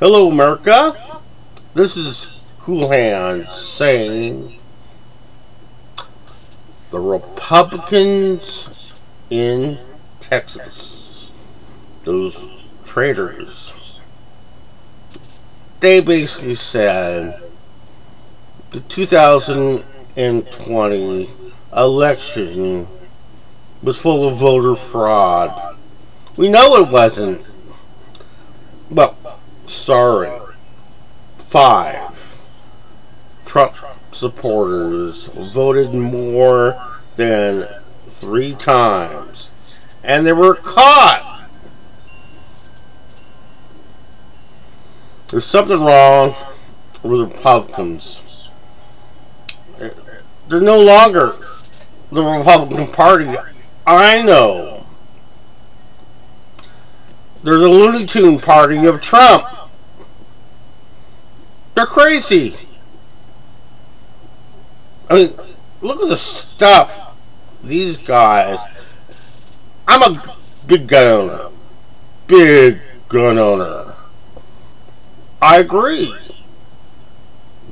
Hello, America. This is Cool Hand saying the Republicans in Texas, those traitors, they basically said the 2020 election was full of voter fraud. We know it wasn't. Well, sorry. Five Trump supporters voted more than three times, and they were caught. There's something wrong with Republicans. They're no longer the Republican Party I know. There's a Looney Tune party of Trump. They're crazy. I mean, look at the stuff these guys. I'm a big gun owner. Big gun owner. I agree.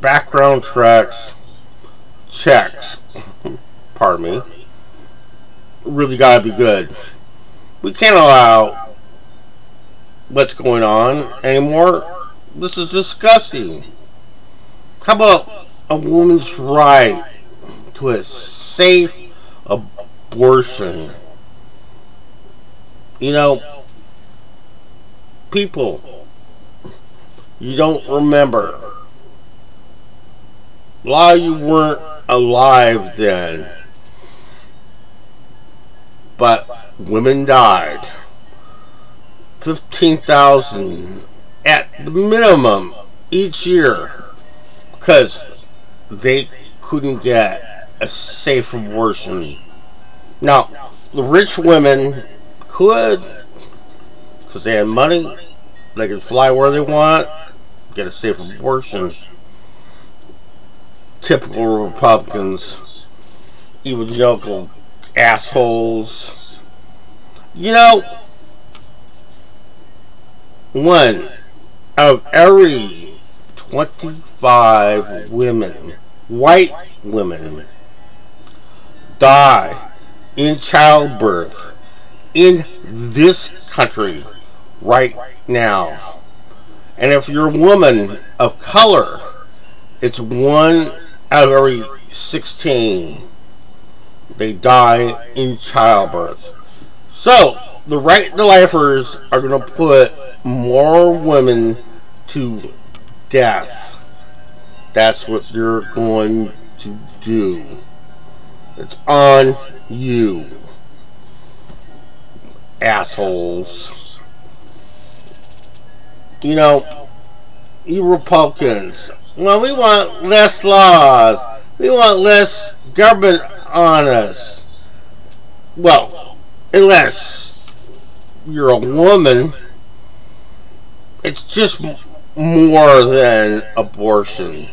Background checks, checks, pardon me, really gotta be good. We can't allow what's going on anymore. This is disgusting. How about a woman's right to a safe abortion? You know, people, you don't remember. A lot of you weren't alive then. But women died. 15,000 at the minimum each year because they couldn't get a safe abortion. Now, the rich women could because they had money, they could fly where they want, get a safe abortion. Typical Republicans, evangelical assholes. You know, one of every 25 women, white women, die in childbirth in this country right now. And if you're a woman of color, it's one out of every 16 they die in childbirth. So, the right to lifers are going to put more women to death. That's what you're going to do. It's on you. Assholes. You know, you Republicans, well, we want less laws. We want less government on us. Well, unless you're a woman, it's just more than abortion.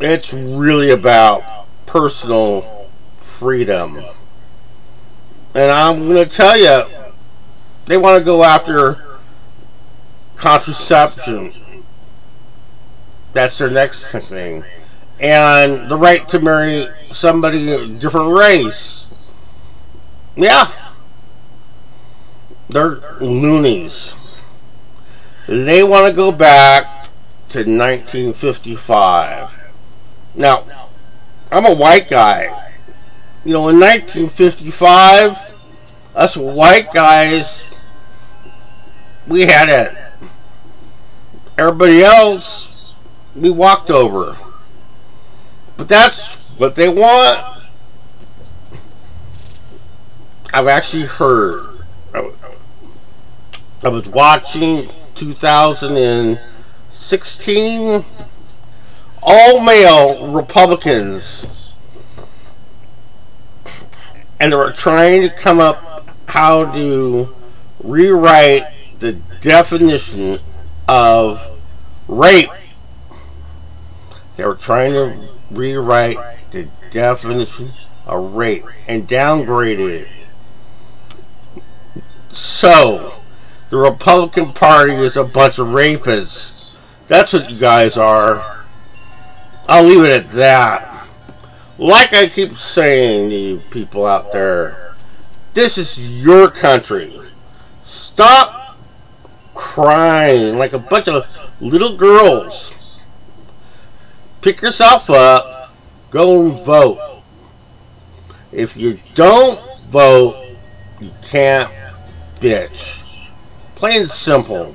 It's really about personal freedom. And I'm going to tell you, they want to go after contraception. That's their next thing and the right to marry somebody of a different race. Yeah. They're loonies. They want to go back to 1955. Now, I'm a white guy. You know, in 1955, us white guys, we had it. Everybody else, we walked over. But that's what they want. I've actually heard. I was watching 2016 all male Republicans and they were trying to come up how to rewrite the definition of rape. They were trying to rewrite the definition of rape and downgrade it. So, the Republican Party is a bunch of rapists. That's what you guys are. I'll leave it at that. Like I keep saying to you people out there, this is your country. Stop crying like a bunch of little girls. Pick yourself up, go and vote. If you don't vote, you can't bitch. Plain and simple.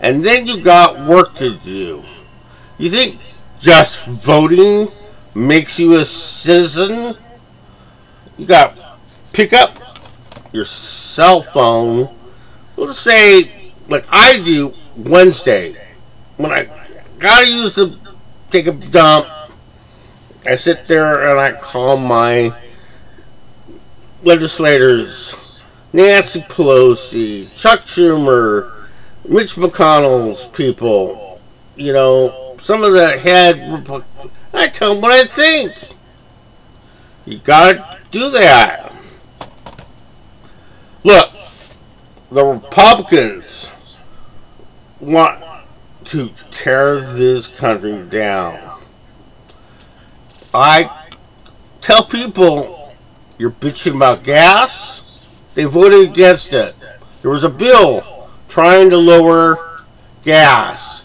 And then you got work to do. You think just voting makes you a citizen? You got to pick up your cell phone. Let's say, like I do Wednesday, when I gotta use the take a dump, I sit there and I call my legislators Nancy Pelosi, Chuck Schumer, Mitch McConnell's people, you know, some of the head. I tell them what I think. You gotta do that. Look, the Republicans want to tear this country down. I tell people you're bitching about gas they voted against it. There was a bill trying to lower gas.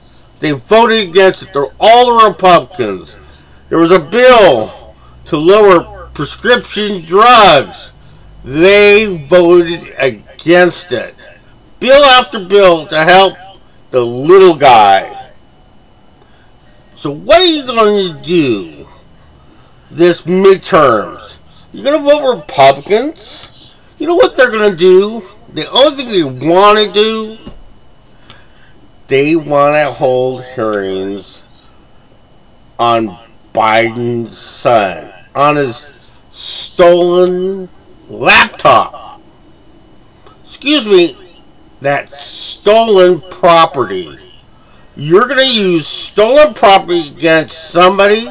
They voted against it. They're all Republicans. There was a bill to lower prescription drugs. They voted against it. Bill after bill to help the little guy. So what are you going to do this midterms? You're going to vote Republicans? You know what they're going to do? The only thing they want to do, they want to hold hearings on Biden's son, on his stolen laptop. Excuse me, that stolen property. You're going to use stolen property against somebody?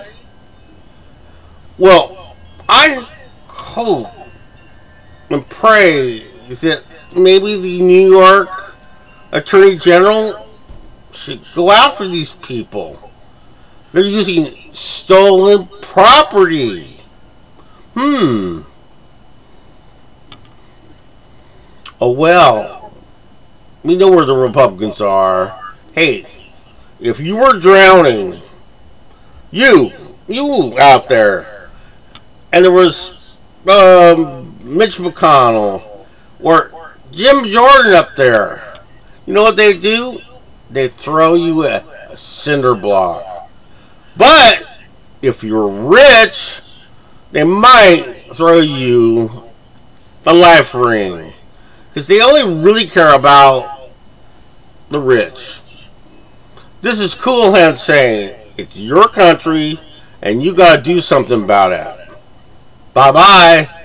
Well, I hope and pray that maybe the New York Attorney General should go after these people. They're using stolen property. Hmm. Oh well. We know where the Republicans are. Hey, if you were drowning, you, you out there, and there was um, Mitch McConnell or Jim Jordan up there. You know what they do? They throw you a, a cinder block. But if you're rich, they might throw you a life ring. Because they only really care about the rich. This is Cool Hand saying, it's your country and you gotta do something about it. Bye bye.